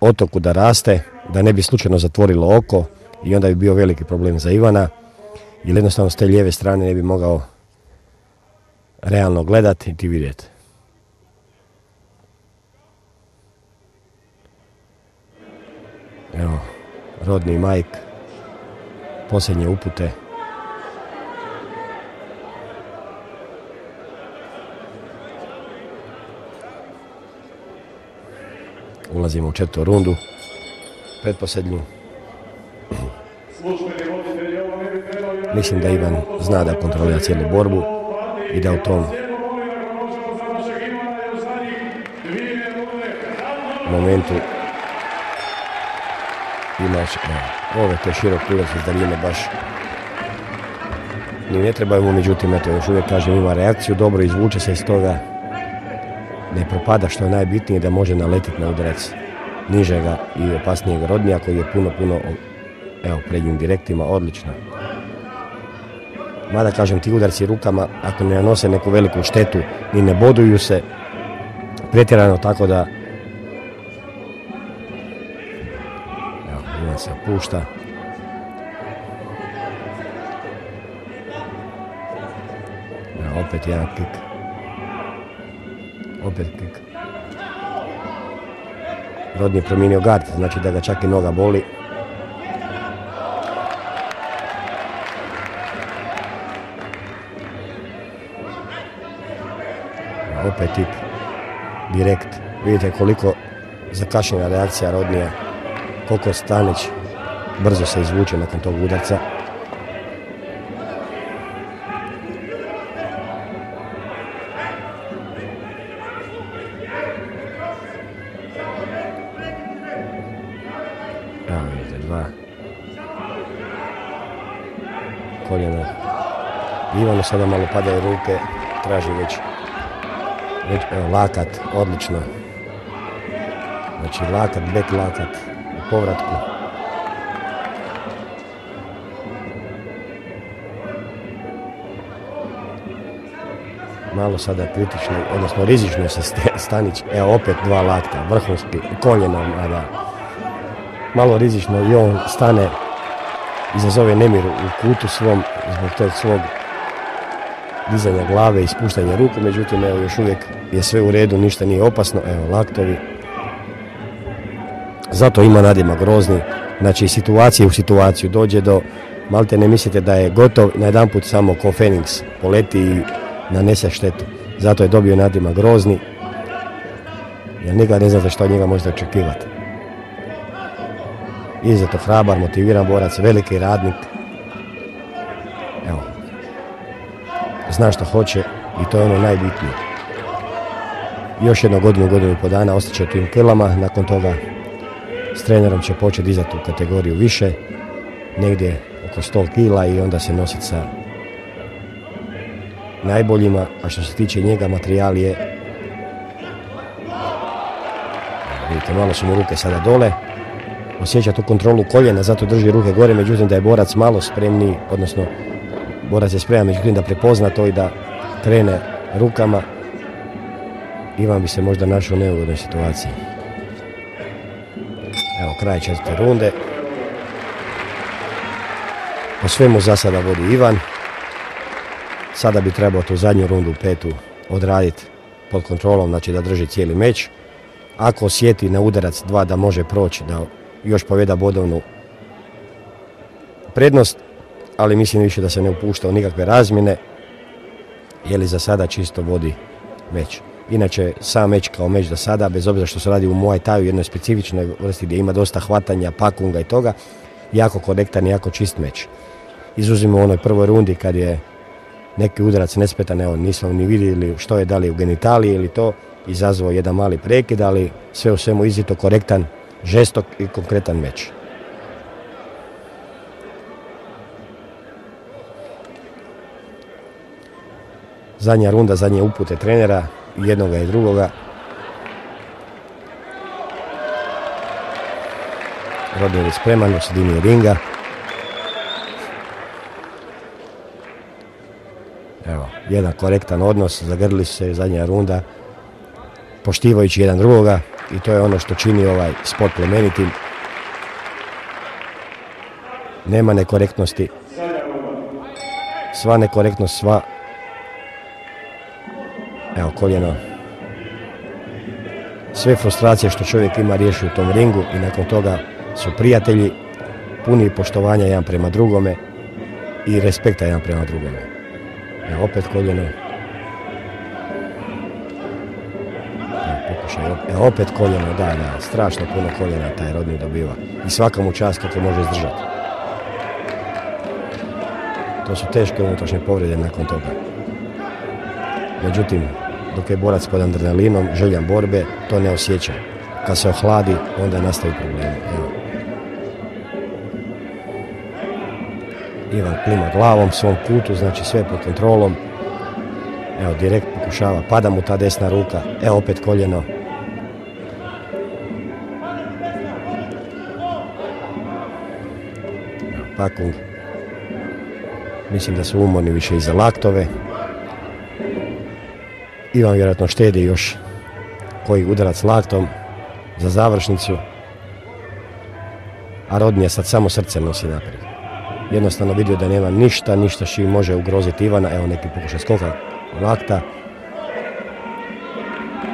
otoku da raste, da ne bi slučajno zatvorilo oko i onda bi bio veliki problem za Ivana, jer jednostavno s te lijeve strane ne bi mogao realno gledati i ti vidjeti. Evo, rodni majk, posljednje upute. Ulazimo u četvrtu rundu, pretposljednju. Mislim da Ivan zna da kontrolira cijelu borbu i da u tom momentu ima ove te širok ulaz iz daljine baš. Ni ne trebaju mu, međutim, eto, još uvijek kažem, ima reakciju, dobro izvuče se iz toga, ne propada što je najbitnije da može naletiti na udarac nižega i opasnijeg rodnija koji je puno, puno, evo, prednjim direktima, odlično. Mada kažem ti udarci rukama, ako ne nanose neku veliku štetu ni ne boduju se pretjerano tako da evo, Ivan se opušta. Evo, opet jedan kik. Opet kik. Rodni je promijenio gard, znači da ga čak i noga boli. opet tip direkt. Vidite koliko zakašnjena reakcija Rodnija, koliko Stanić brzo se izvuče nakon tog udarca. Evo vidite, dva koljena. Ivano sada malo padaju ruke, traži već već, evo, lakat, odlično. Znači lakat, back lakat u povratku. Malo sada kritično, odnosno rizično se Stanić, evo opet dva latka, vrhunski, koljeno, da. Malo rizično i on stane, izazove nemir u kutu svom, zbog tog svog dizanja glave i spuštanja ruku, međutim evo još uvijek je sve u redu, ništa nije opasno, evo laktovi. Zato ima nadima grozni, znači situacije u situaciju dođe do, malte ne mislite da je gotov, na jedan samo ko Fenix poleti i nanese štetu. Zato je dobio nadima grozni, jer nikad ne znate što njega možete očekivati. Izuzetno hrabar, motiviran borac, veliki radnik, zna što hoće i to je ono najbitnije. Još jednu godinu, godinu i po dana ostaće u tim kilama, nakon toga s trenerom će početi dizati u kategoriju više, negdje oko 100 kila i onda se nositi sa najboljima, a što se tiče njega materijal je vidite malo su mu ruke sada dole osjeća tu kontrolu koljena zato drži ruke gore međutim da je borac malo spremniji odnosno borac je spreman međutim da prepozna to i da krene rukama, Ivan bi se možda našao u neugodnoj situaciji. Evo, kraj četvrte runde. Po svemu za sada vodi Ivan. Sada bi trebao tu zadnju rundu, petu, odraditi pod kontrolom, znači da drži cijeli meč. Ako osjeti na udarac dva da može proći, da još poveda bodovnu prednost, ali mislim više da se ne upušta u nikakve razmjene, jer za sada čisto vodi meč. Inače, sam meč kao meč do sada, bez obzira što se radi u Muay Thai, jednoj specifičnoj vrsti gdje ima dosta hvatanja, pakunga i toga, jako korektan i jako čist meč. Izuzimo u onoj prvoj rundi kad je neki udarac nespetan, evo nismo ni vidjeli što je da li u genitaliji ili to, izazvao jedan mali prekid, ali sve u svemu izito korektan, žestok i konkretan meč. zadnja runda, zadnje upute trenera, jednoga i drugoga. Rodnir je spreman u sredini ringa. Evo, jedan korektan odnos, zagrli se zadnja runda, poštivajući jedan drugoga, i to je ono što čini ovaj sport plemenitim. Nema nekorektnosti. Sva nekorektnost, sva... Evo, koljeno. Sve frustracije što čovjek ima riješi u tom ringu i nakon toga su prijatelji, puni poštovanja jedan prema drugome i respekta jedan prema drugome. Evo, opet koljeno. Evo, opet koljeno, da, da, strašno puno koljena taj rodni dobiva. I svaka mu čast kako može izdržati. To su teške unutrašnje povrede nakon toga. Međutim, dok je borac pod adrenalinom, željan borbe, to ne osjeća. Kad se ohladi, onda nastaju problemi. Evo. Ivan klima glavom, svom kutu, znači sve pod kontrolom. Evo, direkt pokušava, pada mu ta desna ruka, evo opet koljeno. Pakung Mislim da su umorni više iza laktove. Ivan vjerojatno štedi još koji udarac laktom za završnicu. A Rodnija sad samo srce nosi naprijed. Jednostavno vidio da nema ništa, ništa što može ugroziti Ivana. Evo neki pokušaj skoka lakta.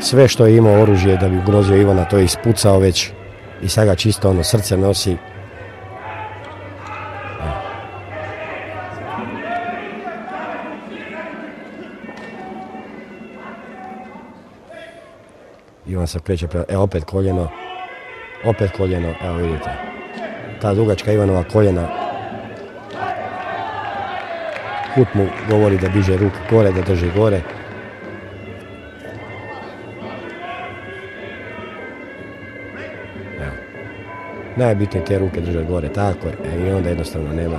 Sve što je imao oružje da bi ugrozio Ivana, to je ispucao već i sad ga čisto ono srce nosi Ivan se kreće, e opet koljeno, opet koljeno, evo vidite. Ta dugačka Ivanova koljena, Kut mu govori da diže ruku gore, da drži gore. Evo. Najbitnije te ruke držati gore, tako e, i onda jednostavno nema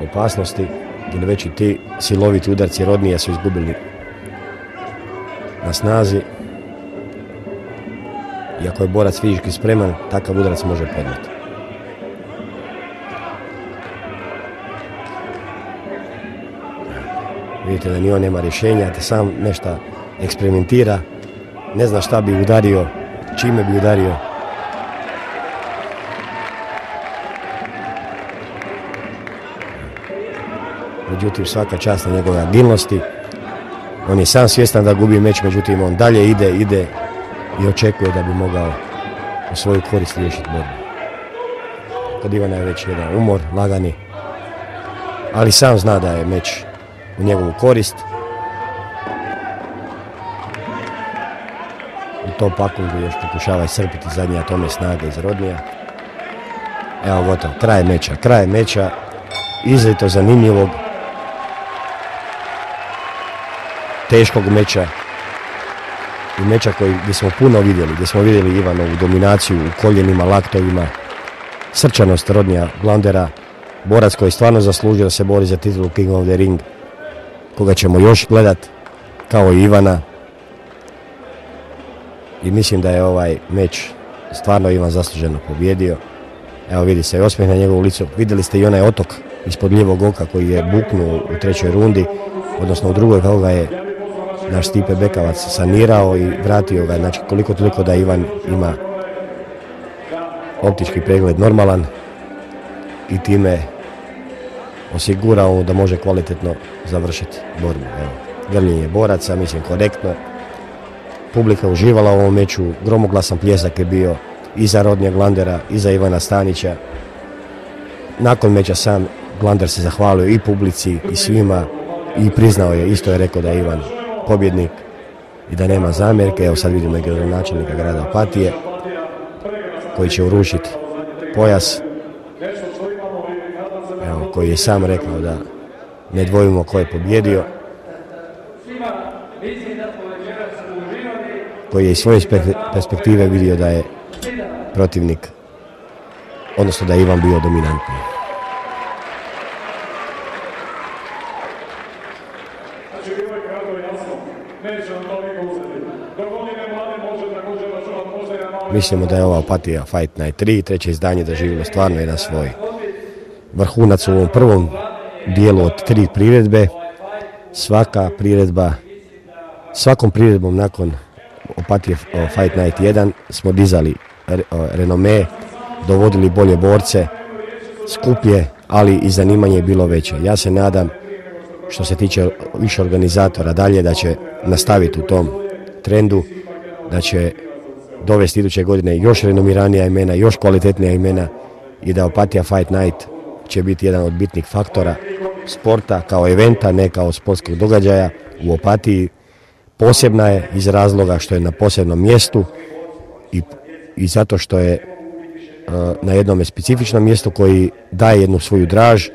opasnosti, ili već i ti siloviti udarci rodnije su izgubili na snazi, i ako je borac fizički spreman, takav udarac može podnijeti. Vidite da ni on nema rješenja, da sam nešto eksperimentira, ne zna šta bi udario, čime bi udario. Međutim, svaka čast na njegove agilnosti. On je sam svjestan da gubi meč, međutim on dalje ide, ide, i očekuje da bi mogao u svoju korist riješiti borbu. Kod Ivana je već jedan umor, lagani, ali sam zna da je meč u njegovu korist. I to Pakungu još pokušava iscrpiti zadnje tome snage iz Rodnija. Evo gotovo, kraj meča, kraj meča, izlito zanimljivog, teškog meča i meča koji, gdje smo puno vidjeli, gdje smo vidjeli Ivanovu dominaciju u koljenima, laktovima, srčanost Rodnija Glandera, borac koji stvarno zaslužio da se bori za titulu King of the Ring, koga ćemo još gledat, kao i Ivana. I mislim da je ovaj meč stvarno Ivan zasluženo pobjedio. Evo vidi se osmijeh na njegovu licu. Vidjeli ste i onaj otok ispod lijevog oka koji je buknuo u trećoj rundi, odnosno u drugoj kako ga je naš Stipe Bekavac sanirao i vratio ga, znači koliko toliko da Ivan ima optički pregled normalan i time osigurao da može kvalitetno završiti borbu. Evo, grljenje boraca, mislim korektno. Publika uživala u ovom meču, gromoglasan pljesak je bio i za Rodnija Glandera i za Ivana Stanića. Nakon meča sam Glander se zahvalio i publici i svima i priznao je, isto je rekao da je Ivan pobjednik i da nema zamjerke. Evo sad vidimo i gradonačelnika grada Opatije koji će urušiti pojas. Evo, koji je sam rekao da ne dvojimo ko je pobjedio. Koji je iz svoje perspektive vidio da je protivnik, odnosno da je Ivan bio dominantniji. Mislimo da je ova Opatija Fight Night 3, treće izdanje doživjelo stvarno jedan svoj vrhunac u ovom prvom dijelu od tri priredbe. Svaka priredba, svakom priredbom nakon Opatije Fight Night 1 smo dizali renome, dovodili bolje borce, skuplje, ali i zanimanje je bilo veće. Ja se nadam, što se tiče više organizatora dalje, da će nastaviti u tom trendu, da će dovesti iduće godine još renomiranija imena, još kvalitetnija imena i da Opatija Fight Night će biti jedan od bitnih faktora sporta kao eventa, ne kao sportskog događaja u Opatiji. Posebna je iz razloga što je na posebnom mjestu i, i zato što je uh, na jednom specifičnom mjestu koji daje jednu svoju draž.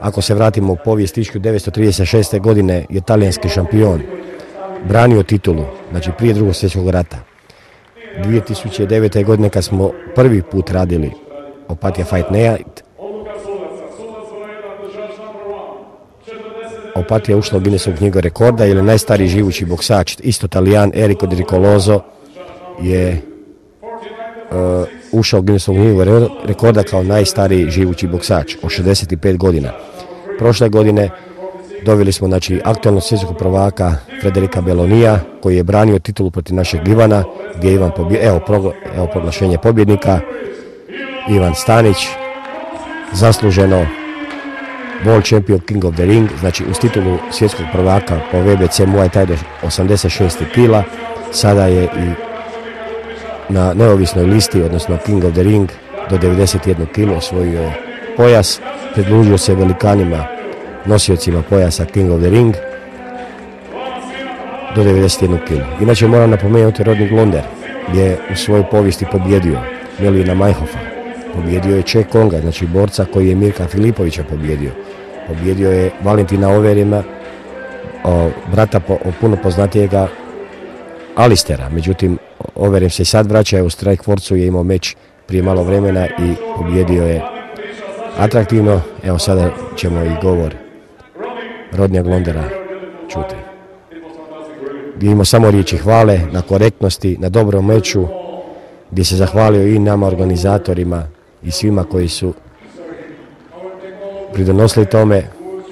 Ako se vratimo u povijest 1936. godine je talijanski šampion branio titulu, znači prije drugog svjetskog rata. 2009. godine kad smo prvi put radili Opatija Fight Night, Opatija ušla u Guinnessovu knjigu rekorda jer je najstariji živući boksač, isto talijan Eriko Di Ricoloso je uh, ušao u Guinnessovu knjigu rekorda kao najstariji živući boksač od 65 godina. Prošle godine doveli smo znači, aktualnog svjetskog prvaka Frederika Belonija koji je branio titulu protiv našeg Ivana gdje je Ivan pobje... evo, evo proglašenje pobjednika. Ivan Stanić zasluženo World Champion King of the Ring, znači uz titulu svjetskog prvaka po VBC Muay Thai do 86 kila, sada je i na neovisnoj listi, odnosno King of the Ring do 91 kilo osvojio pojas, predlužio se velikanima nosiocima pojasa King of the Ring do 91 kilo. Inače moram napomenuti Rodni Glonder je u svojoj povijesti pobjedio Melina Majhofa, pobjedio je Che Konga, znači borca koji je Mirka Filipovića pobjedio. Pobjedio je Valentina Overima, o, brata po, o puno poznatijega Alistera. Međutim, Overim se sad vraća u Strike Forcu je imao meč prije malo vremena i pobjedio je atraktivno. Evo sada ćemo i govor Rodnija Glondera čuti. Gdje imamo samo riječi hvale na korektnosti, na dobrom meču, gdje se zahvalio i nama organizatorima i svima koji su pridonosili tome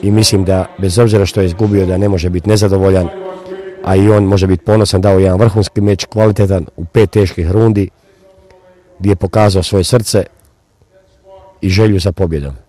i mislim da bez obzira što je izgubio da ne može biti nezadovoljan, a i on može biti ponosan, dao jedan vrhunski meč, kvalitetan u pet teških rundi gdje je pokazao svoje srce i želju za pobjedom.